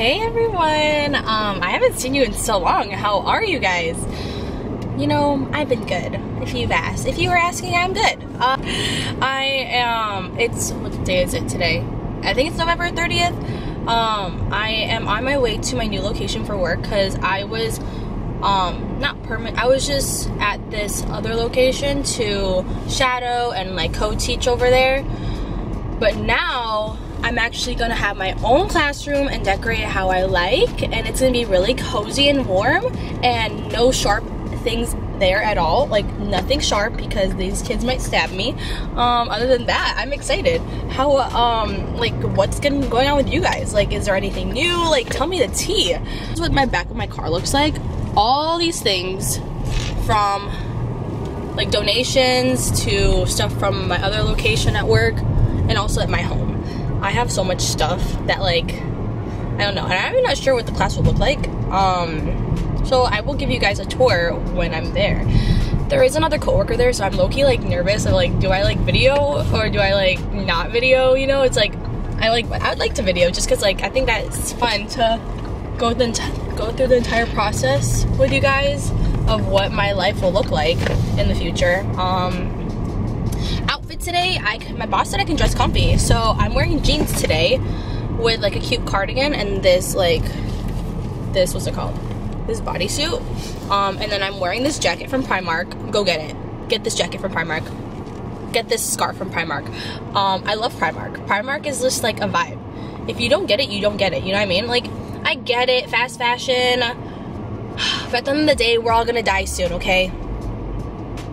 Hey everyone! Um, I haven't seen you in so long. How are you guys? You know, I've been good, if you've asked. If you were asking, I'm good. Uh, I am, it's, what day is it today? I think it's November 30th. Um, I am on my way to my new location for work because I was, um, not permanent, I was just at this other location to shadow and like co-teach over there. But now, I'm actually gonna have my own classroom and decorate it how I like and it's gonna be really cozy and warm and no sharp things there at all like nothing sharp because these kids might stab me. Um, other than that I'm excited. How um like what's going going on with you guys? Like is there anything new? Like tell me the tea. This is what my back of my car looks like. All these things from like donations to stuff from my other location at work and also at my home I have so much stuff that like I don't know and I'm not sure what the class will look like. Um so I will give you guys a tour when I'm there. There is another coworker there so I'm low-key like nervous of like do I like video or do I like not video you know? It's like I like I would like to video just because like I think that's fun to go the go through the entire process with you guys of what my life will look like in the future. Um today, I my boss said I can dress comfy. So I'm wearing jeans today with like a cute cardigan and this like, this, what's it called? This bodysuit. Um, and then I'm wearing this jacket from Primark. Go get it. Get this jacket from Primark. Get this scarf from Primark. Um, I love Primark. Primark is just like a vibe. If you don't get it, you don't get it. You know what I mean? Like, I get it, fast fashion. But at the end of the day, we're all gonna die soon, okay?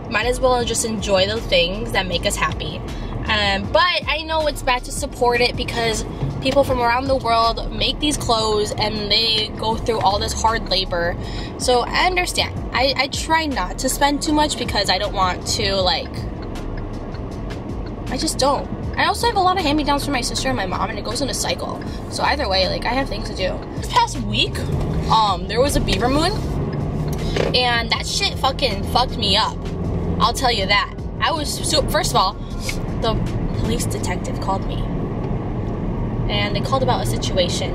Might as well just enjoy the things that make us happy. Um, but I know it's bad to support it because people from around the world make these clothes and they go through all this hard labor. So I understand. I, I try not to spend too much because I don't want to like, I just don't. I also have a lot of hand-me-downs from my sister and my mom and it goes in a cycle. So either way, like I have things to do. This past week, um, there was a beaver moon and that shit fucking fucked me up. I'll tell you that. I was so first of all, the police detective called me. And they called about a situation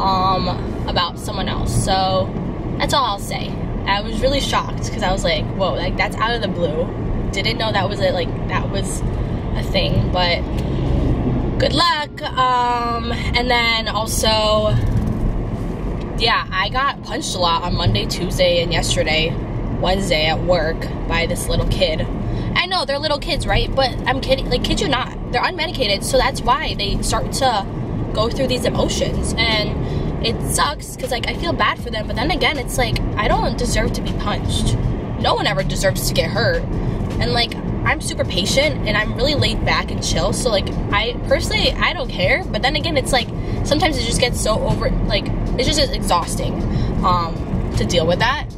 um about someone else. So that's all I'll say. I was really shocked because I was like, whoa, like that's out of the blue. Didn't know that was it like that was a thing, but good luck. Um and then also yeah, I got punched a lot on Monday, Tuesday, and yesterday Wednesday at work by this little kid. I know they're little kids, right? But I'm kidding. Like, kid you not, they're unmedicated, so that's why they start to go through these emotions, and it sucks because like I feel bad for them. But then again, it's like I don't deserve to be punched. No one ever deserves to get hurt, and like I'm super patient and I'm really laid back and chill. So like I personally I don't care. But then again, it's like sometimes it just gets so over like it's just exhausting um, to deal with that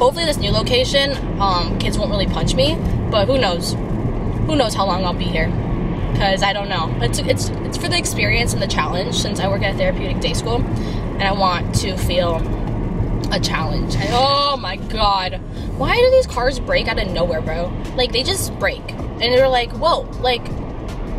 hopefully this new location, um, kids won't really punch me, but who knows? Who knows how long I'll be here? Because I don't know. It's, it's, it's for the experience and the challenge since I work at a therapeutic day school and I want to feel a challenge. Oh my god. Why do these cars break out of nowhere, bro? Like, they just break. And they're like, whoa, like,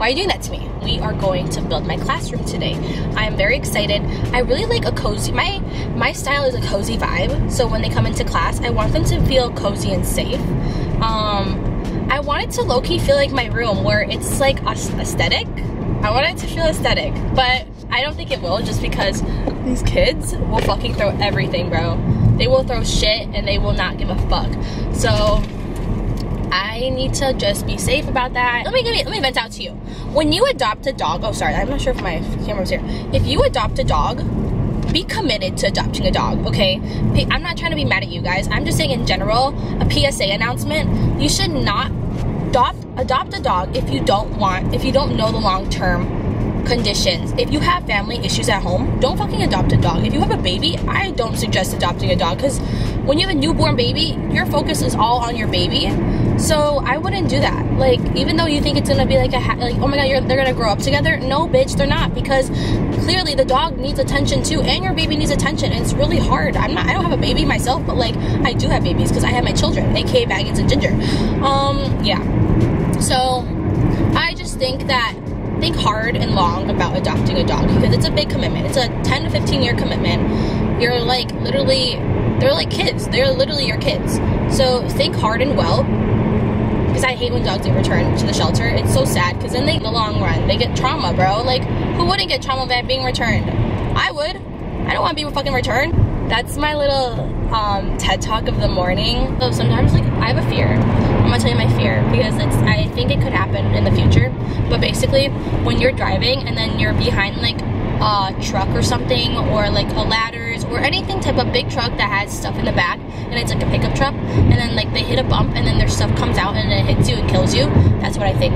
why are you doing that to me? We are going to build my classroom today. I am very excited. I really like a cozy, my, my style is a cozy vibe. So when they come into class, I want them to feel cozy and safe. Um, I want it to low-key feel like my room where it's like aesthetic. I want it to feel aesthetic, but I don't think it will just because these kids will fucking throw everything, bro. They will throw shit and they will not give a fuck. So I need to just be safe about that. Let me give let me vent out to you. When you adopt a dog, oh sorry, I'm not sure if my camera's here. If you adopt a dog, be committed to adopting a dog, okay? I'm not trying to be mad at you guys. I'm just saying in general, a PSA announcement, you should not adopt adopt a dog if you don't want, if you don't know the long-term conditions. If you have family issues at home, don't fucking adopt a dog. If you have a baby, I don't suggest adopting a dog because when you have a newborn baby, your focus is all on your baby. So I wouldn't do that. Like, even though you think it's gonna be like a like, oh my god, they're gonna grow up together. No, bitch, they're not because clearly the dog needs attention too, and your baby needs attention. And it's really hard. I'm not. I don't have a baby myself, but like I do have babies because I have my children, aka Baggins and Ginger. Um, yeah. So I just think that think hard and long about adopting a dog because it's a big commitment. It's a 10 to 15 year commitment. You're like literally, they're like kids. They're literally your kids. So think hard and well because I hate when dogs get returned to the shelter. It's so sad because then they, in the long run, they get trauma, bro. Like, who wouldn't get trauma by being returned? I would. I don't want to be fucking returned. That's my little um, TED talk of the morning. So sometimes, like, I have a fear. I'm gonna tell you my fear because it's. I think it could happen in the future. But basically, when you're driving and then you're behind like a truck or something, or like a ladders or anything type of big truck that has stuff in the back, and it's like a pickup truck, and then like they hit a bump and then their stuff comes out and it hits you and kills you. That's what I think.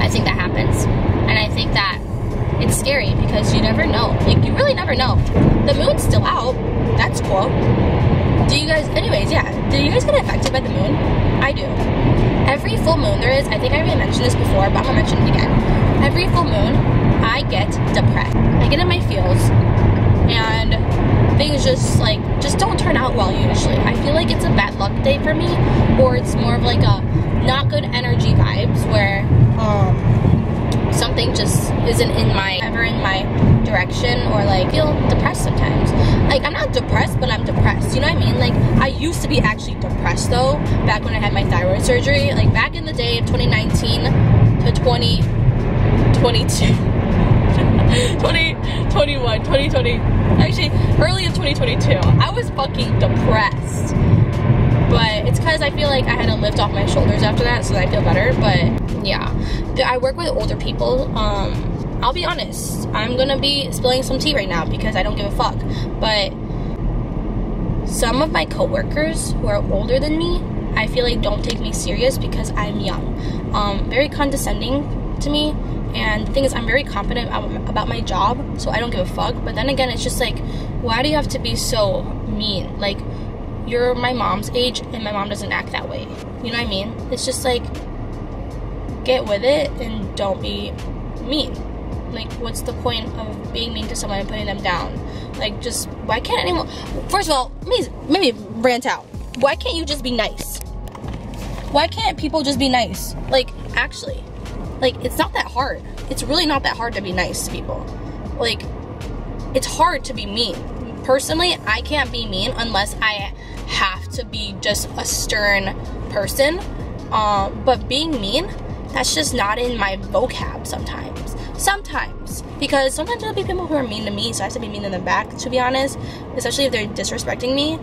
I think that happens, and I think that it's scary because you never know. Like you really never know. The moon's still out. That's cool. Do you guys? Anyways, yeah. Do you guys get affected by the moon? I do. Every full moon there is. I think I already mentioned this before, but I'm gonna mention it again. Every full moon, I get depressed. I get in my feels, and things just like just don't turn out well usually. I feel like it's a bad luck day for me, or it's more of like a not good energy vibes where um something just isn't in my ever in my direction or like feel depressed sometimes like i'm not depressed but i'm depressed you know what i mean like i used to be actually depressed though back when i had my thyroid surgery like back in the day of 2019 to 2022 2021 2020 actually early in 2022 i was fucking depressed. But it's because I feel like I had to lift off my shoulders after that so that I feel better but yeah. I work with older people um I'll be honest I'm gonna be spilling some tea right now because I don't give a fuck but some of my coworkers who are older than me I feel like don't take me serious because I'm young. Um very condescending to me and the thing is I'm very confident about my job so I don't give a fuck but then again it's just like why do you have to be so mean like you're my mom's age and my mom doesn't act that way. You know what I mean? It's just like get with it and don't be mean. Like what's the point of being mean to someone and putting them down? Like just why can't anyone first of all, maybe maybe rant out. Why can't you just be nice? Why can't people just be nice? Like actually. Like it's not that hard. It's really not that hard to be nice to people. Like it's hard to be mean. Personally, I can't be mean unless I have to be just a stern person. Um, but being mean, that's just not in my vocab sometimes. Sometimes. Because sometimes there'll be people who are mean to me, so I have to be mean to them back, to be honest. Especially if they're disrespecting me.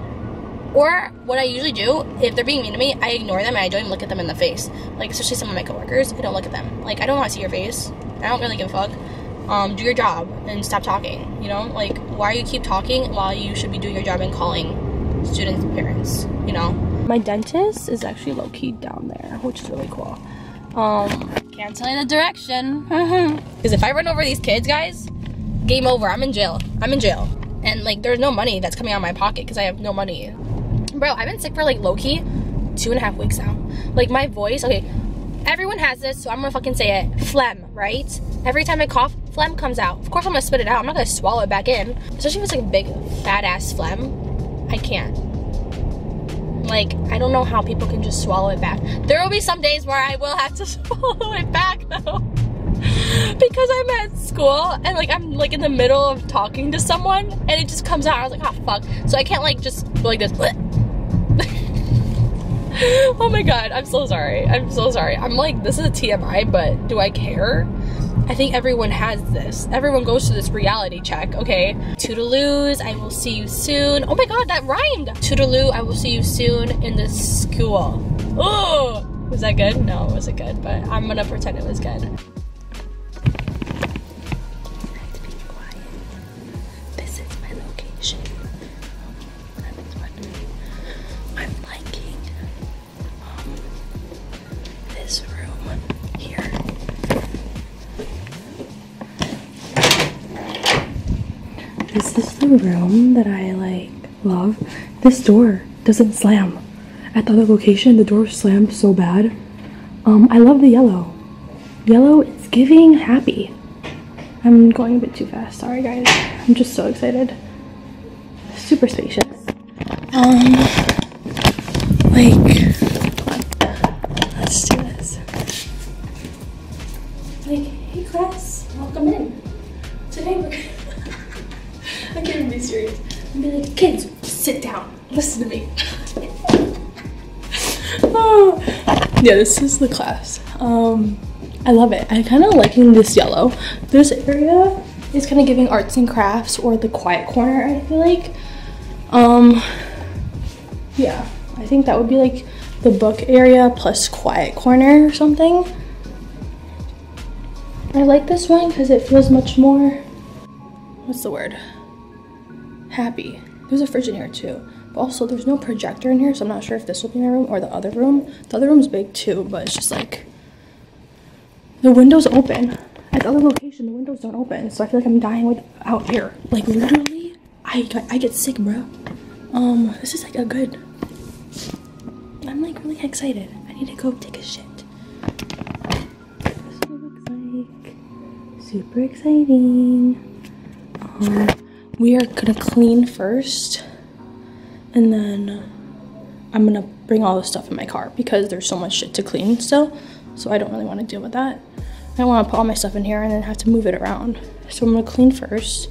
Or what I usually do, if they're being mean to me, I ignore them and I don't even look at them in the face. Like, especially some of my coworkers, I don't look at them. Like, I don't want to see your face. I don't really give a fuck. Um, do your job and stop talking. You know, like, why you keep talking while you should be doing your job and calling students' parents, you know? My dentist is actually low-key down there, which is really cool. Um, can't tell you the direction. Because if I run over these kids, guys, game over. I'm in jail. I'm in jail. And, like, there's no money that's coming out of my pocket because I have no money. Bro, I've been sick for, like, low-key two and a half weeks now. Like, my voice, okay, everyone has this, so I'm gonna fucking say it. Phlegm, right? Every time I cough, phlegm comes out. Of course I'm gonna spit it out. I'm not gonna swallow it back in. Especially if it's like a big, fat ass phlegm. I can't. Like, I don't know how people can just swallow it back. There will be some days where I will have to swallow it back though. because I'm at school and like I'm like in the middle of talking to someone and it just comes out. I was like, oh fuck. So I can't like just go like this. oh my god, I'm so sorry. I'm so sorry. I'm like, this is a TMI, but do I care? I think everyone has this. Everyone goes to this reality check, okay? Toodaloos, I will see you soon. Oh my god, that rhymed! Toodaloo, I will see you soon in the school. Oh! Was that good? No, it wasn't good, but I'm gonna pretend it was good. Room that I like love. This door doesn't slam. At the other location, the door slammed so bad. Um, I love the yellow. Yellow, it's giving happy. I'm going a bit too fast. Sorry, guys. I'm just so excited. Super spacious. Um, Yeah, this is the class. Um, I love it. I kind of liking this yellow. This area is kind of giving arts and crafts or the quiet corner, I feel like. Um, yeah, I think that would be like the book area plus quiet corner or something. I like this one because it feels much more, what's the word? Happy. There's a fridge in here too. Also there's no projector in here, so I'm not sure if this will be my room or the other room. The other room's big too, but it's just like, the window's open. At the other location, the windows don't open, so I feel like I'm dying without air. Like literally, I, I get sick, bro. Um, this is like a good, I'm like really excited. I need to go take a shit. Super exciting. Um, we are gonna clean first and then I'm gonna bring all the stuff in my car because there's so much shit to clean still. So I don't really want to deal with that. I don't want to put all my stuff in here and then have to move it around. So I'm gonna clean first,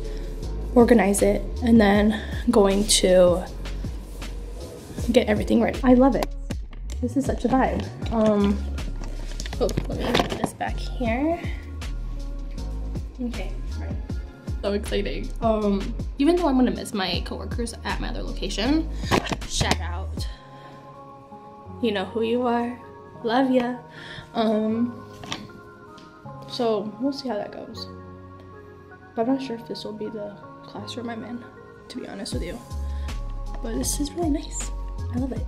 organize it, and then going to get everything ready. I love it. This is such a vibe. Um, oh, let me put this back here. Okay. So exciting. Um, even though I'm gonna miss my coworkers at my other location, shout out. You know who you are. Love ya. Um, so we'll see how that goes. But I'm not sure if this will be the classroom I'm in, to be honest with you. But this is really nice. I love it.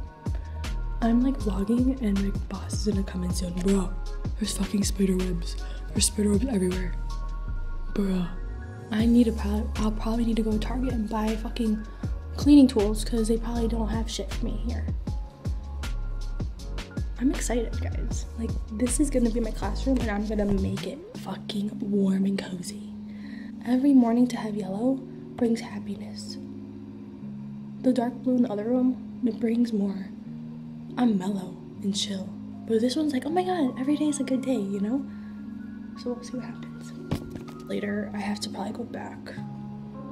I'm like vlogging and my boss is gonna come and say, bro, there's fucking spider webs. There's spider webs everywhere. Bro. I need to probably, I'll probably need to go to Target and buy fucking cleaning tools because they probably don't have shit for me here. I'm excited, guys. Like, this is gonna be my classroom and I'm gonna make it fucking warm and cozy. Every morning to have yellow brings happiness. The dark blue in the other room, it brings more. I'm mellow and chill. But this one's like, oh my god, every day is a good day, you know? So we'll see what happens. Later, I have to probably go back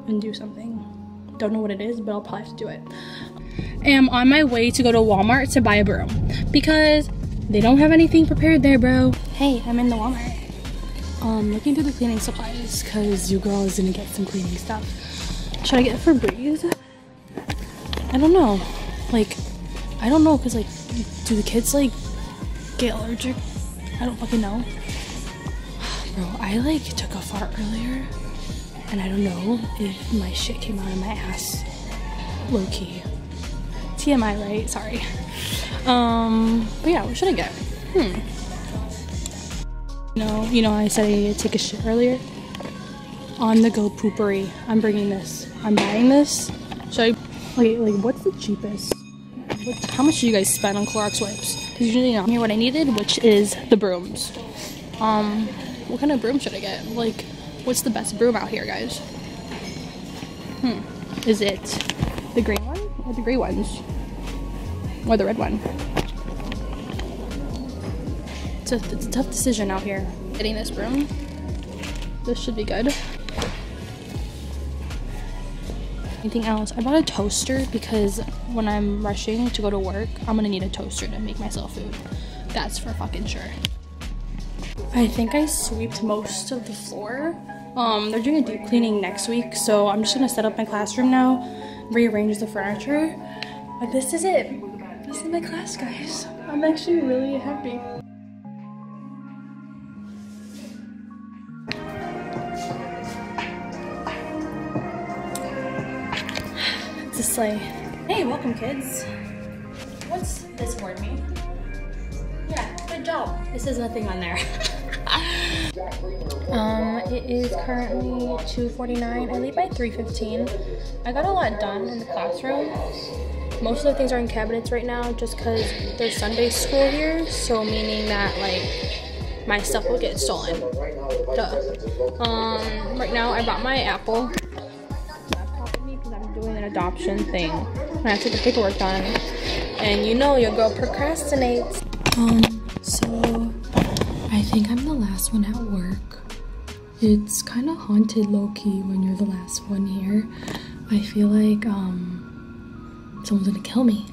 and do something. Don't know what it is, but I'll probably have to do it I am on my way to go to Walmart to buy a broom because they don't have anything prepared there, bro. Hey, I'm in the Walmart. Um, looking through the cleaning supplies because you girl is gonna get some cleaning stuff. Should I get Febreze? I don't know. Like, I don't know because like, do the kids like get allergic? I don't fucking know. Bro, I like took a fart earlier and I don't know if my shit came out of my ass low key. TMI, right? Sorry. Um, but yeah, what should I get? Hmm. You know, you know, I said I needed to take a shit earlier. On the go poopery. I'm bringing this. I'm buying this. Should I? Wait, like, what's the cheapest? What, how much do you guys spend on Clorox wipes? Because usually, know, here what I needed, which is the brooms. Um, what kind of broom should I get? Like, what's the best broom out here, guys? Hmm. Is it the green one or the gray ones? or the red one. It's a, it's a tough decision out here. Getting this broom. This should be good. Anything else? I bought a toaster because when I'm rushing to go to work, I'm gonna need a toaster to make myself food. That's for fucking sure. I think I swept most of the floor. Um, they're doing a deep cleaning next week, so I'm just gonna set up my classroom now, rearrange the furniture. But this is it. This is my class, guys. I'm actually really happy. It's a sleigh. Hey, welcome kids. What's this word mean? Yeah, good job. This is nothing on there. um, it is currently 2.49. I leave by 3.15. I got a lot done in the classroom most of the things are in cabinets right now just because there's Sunday school here, so meaning that like my stuff will get stolen. Duh. Um, right now I bought my Apple laptop with me because I'm doing an adoption thing. I have to get the paperwork done, and you know your girl procrastinates. Um, so I think I'm the last one at work. It's kind of haunted low-key when you're the last one here. I feel like um, someone's gonna kill me.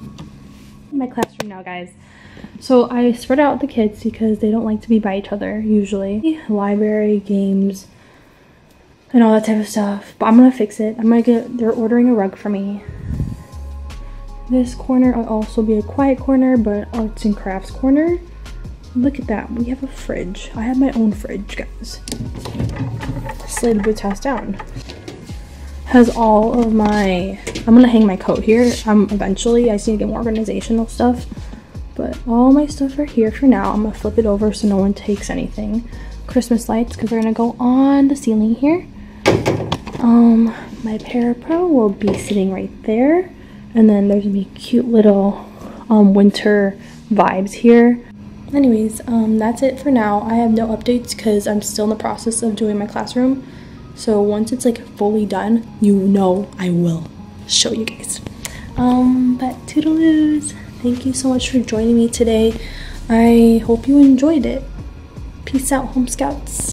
My classroom now, guys. So I spread out the kids because they don't like to be by each other usually. Library, games, and all that type of stuff. But I'm gonna fix it. I'm gonna get, they're ordering a rug for me. This corner will also be a quiet corner, but arts and crafts corner. Look at that, we have a fridge. I have my own fridge, guys. The boots house down. Has all of my, I'm gonna hang my coat here. Um, eventually, I just need to get more organizational stuff. But all my stuff are here for now. I'm gonna flip it over so no one takes anything. Christmas lights, because they're gonna go on the ceiling here. Um, my Parapro will be sitting right there. And then there's gonna be cute little um, winter vibes here. Anyways, um, that's it for now. I have no updates because I'm still in the process of doing my classroom. So once it's like fully done, you know I will show you guys. Um, but toodaloos. Thank you so much for joining me today. I hope you enjoyed it. Peace out, Home Scouts.